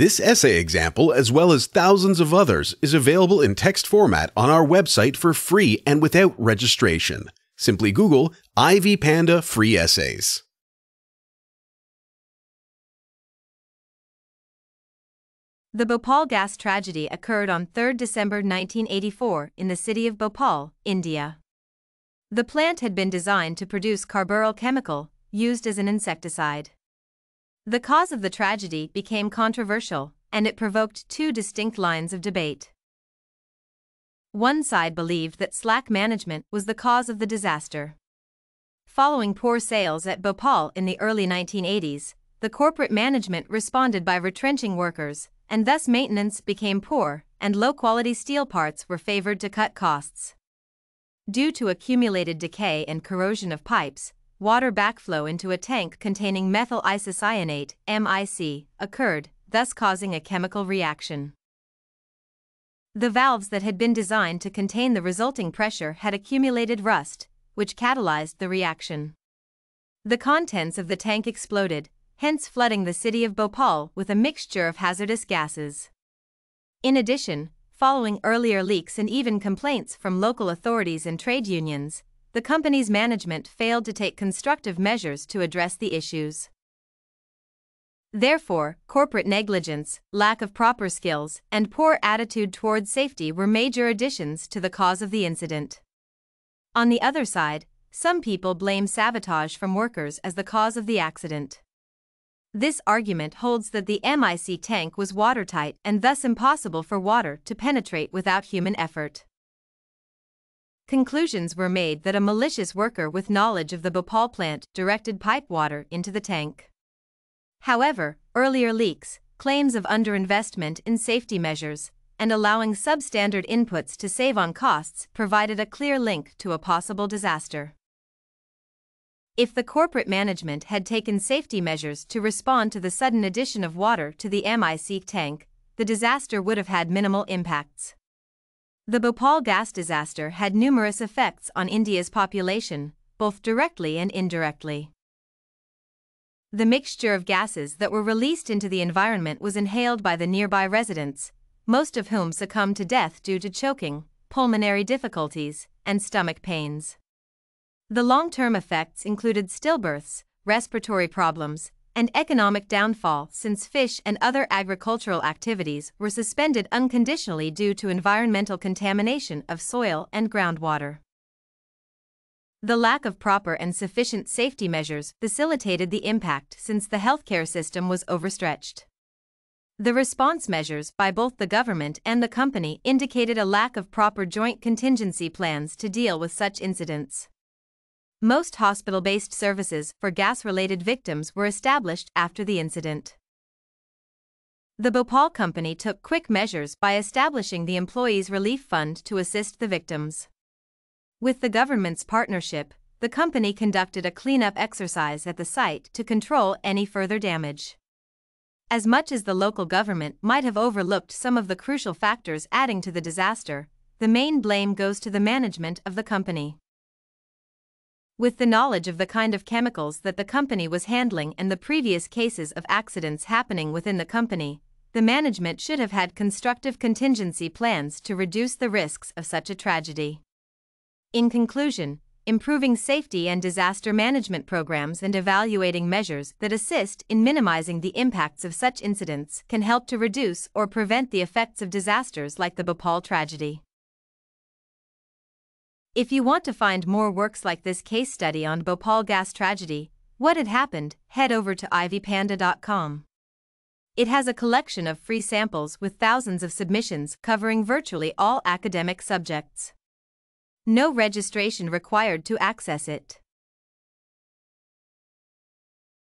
This essay example, as well as thousands of others, is available in text format on our website for free and without registration. Simply Google Ivy Panda Free Essays. The Bhopal gas tragedy occurred on 3 December 1984 in the city of Bhopal, India. The plant had been designed to produce carbaryl chemical, used as an insecticide. The cause of the tragedy became controversial, and it provoked two distinct lines of debate. One side believed that slack management was the cause of the disaster. Following poor sales at Bhopal in the early 1980s, the corporate management responded by retrenching workers, and thus maintenance became poor, and low quality steel parts were favored to cut costs. Due to accumulated decay and corrosion of pipes, water backflow into a tank containing methyl isocyanate MIC, occurred, thus causing a chemical reaction. The valves that had been designed to contain the resulting pressure had accumulated rust, which catalyzed the reaction. The contents of the tank exploded, hence flooding the city of Bhopal with a mixture of hazardous gases. In addition, following earlier leaks and even complaints from local authorities and trade unions, the company's management failed to take constructive measures to address the issues. Therefore, corporate negligence, lack of proper skills, and poor attitude toward safety were major additions to the cause of the incident. On the other side, some people blame sabotage from workers as the cause of the accident. This argument holds that the MIC tank was watertight and thus impossible for water to penetrate without human effort conclusions were made that a malicious worker with knowledge of the Bhopal plant directed pipe water into the tank. However, earlier leaks, claims of underinvestment in safety measures, and allowing substandard inputs to save on costs provided a clear link to a possible disaster. If the corporate management had taken safety measures to respond to the sudden addition of water to the MIC tank, the disaster would have had minimal impacts. The Bhopal gas disaster had numerous effects on India's population, both directly and indirectly. The mixture of gases that were released into the environment was inhaled by the nearby residents, most of whom succumbed to death due to choking, pulmonary difficulties, and stomach pains. The long term effects included stillbirths, respiratory problems, and economic downfall since fish and other agricultural activities were suspended unconditionally due to environmental contamination of soil and groundwater. The lack of proper and sufficient safety measures facilitated the impact since the healthcare system was overstretched. The response measures by both the government and the company indicated a lack of proper joint contingency plans to deal with such incidents. Most hospital based services for gas related victims were established after the incident. The Bhopal company took quick measures by establishing the Employees Relief Fund to assist the victims. With the government's partnership, the company conducted a cleanup exercise at the site to control any further damage. As much as the local government might have overlooked some of the crucial factors adding to the disaster, the main blame goes to the management of the company. With the knowledge of the kind of chemicals that the company was handling and the previous cases of accidents happening within the company, the management should have had constructive contingency plans to reduce the risks of such a tragedy. In conclusion, improving safety and disaster management programs and evaluating measures that assist in minimizing the impacts of such incidents can help to reduce or prevent the effects of disasters like the Bhopal tragedy. If you want to find more works like this case study on Bhopal gas tragedy, what had happened, head over to ivypanda.com. It has a collection of free samples with thousands of submissions covering virtually all academic subjects. No registration required to access it.